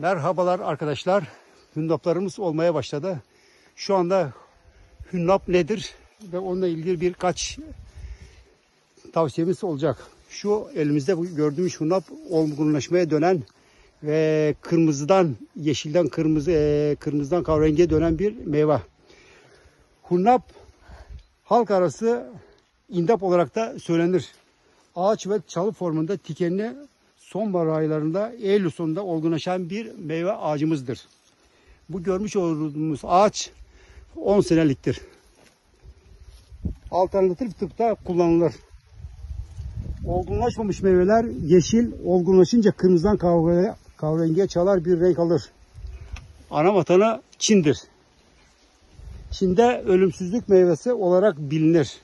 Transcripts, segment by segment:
Merhabalar arkadaşlar. Hünnaplarımız olmaya başladı. Şu anda hünnap nedir ve onunla ilgili birkaç tavsiyemiz olacak. Şu elimizde gördüğümüz hünnap olgunlaşmaya dönen ve kırmızıdan yeşilden kırmızı e, kırmızıdan kahverengiye dönen bir meyve. Hunnap halk arası indap olarak da söylenir. Ağaç ve çalı formunda tikenli sonbahar aylarında Eylül sonunda olgunlaşan bir meyve ağacımızdır. Bu görmüş olduğumuz ağaç 10 seneliktir. Alternatif tıpta kullanılır. Olgunlaşmamış meyveler yeşil, olgunlaşınca kırmızıdan kahve, kahverengiye çalar bir renk alır. Ana vatanı Çin'dir. Çin'de ölümsüzlük meyvesi olarak bilinir.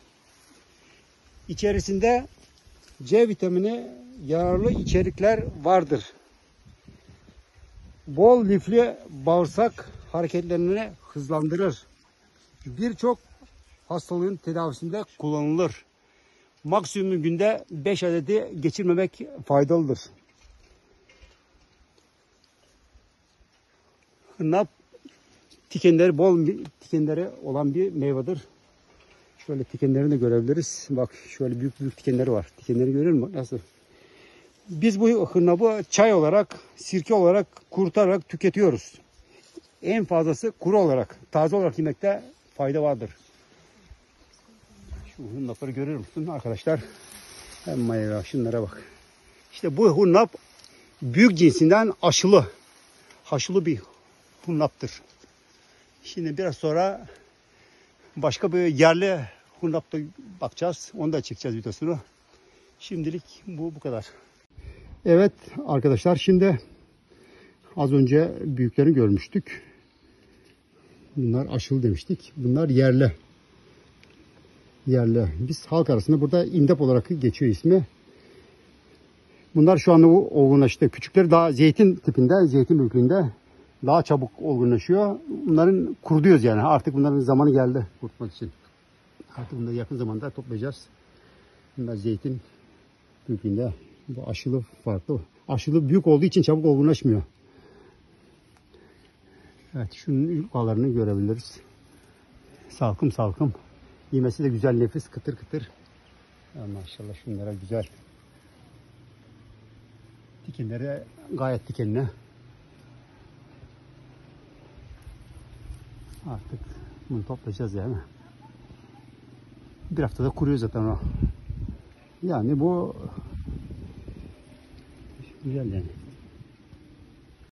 İçerisinde C vitamini yararlı içerikler vardır. Bol lifli bağırsak hareketlerini hızlandırır. Birçok hastalığın tedavisinde kullanılır. Maksimum günde 5 adeti geçirmemek faydalıdır. Hınnap tikenleri bol tikenleri olan bir meyvedir. Şöyle tikenlerini de görebiliriz. Bak şöyle büyük büyük tikenleri var. Tikenleri görüyor musun? Nasıl? Biz bu hırnabı çay olarak, sirke olarak kurutarak tüketiyoruz. En fazlası kuru olarak, taze olarak yemekte fayda vardır. Şu hırnapları görüyor musun arkadaşlar? Hem meyve şunlara bak. İşte bu hırnap büyük cinsinden aşılı. Haşılı bir hırnaptır. Şimdi biraz sonra başka bir yerli hurnapta bakacağız. Onu da çekeceğiz videosunu. Şimdilik bu bu kadar. Evet arkadaşlar şimdi az önce büyüklerini görmüştük. Bunlar aşılı demiştik. Bunlar yerli. Yerli. Biz halk arasında burada indap olarak geçiyor ismi. Bunlar şu anda olgunlaştı. Küçükleri daha zeytin tipinde, zeytin büyüklüğünde daha çabuk olgunlaşıyor. Bunların kuruduyoruz yani. Artık bunların zamanı geldi kurutmak için. Artık bunları yakın zamanda toplayacağız. Bunlar zeytin büyüklüğünde. Bu aşılı farklı. Aşılı büyük olduğu için çabuk olgunlaşmıyor. Evet şunun yukarılarını görebiliriz. Salkım salkım. Yemesi de güzel nefis kıtır kıtır. Ya maşallah şunlara güzel. Dikenleri gayet dikenli. Artık bunu toplayacağız yani. Bir haftada kuruyor zaten o. Yani bu güzel yani.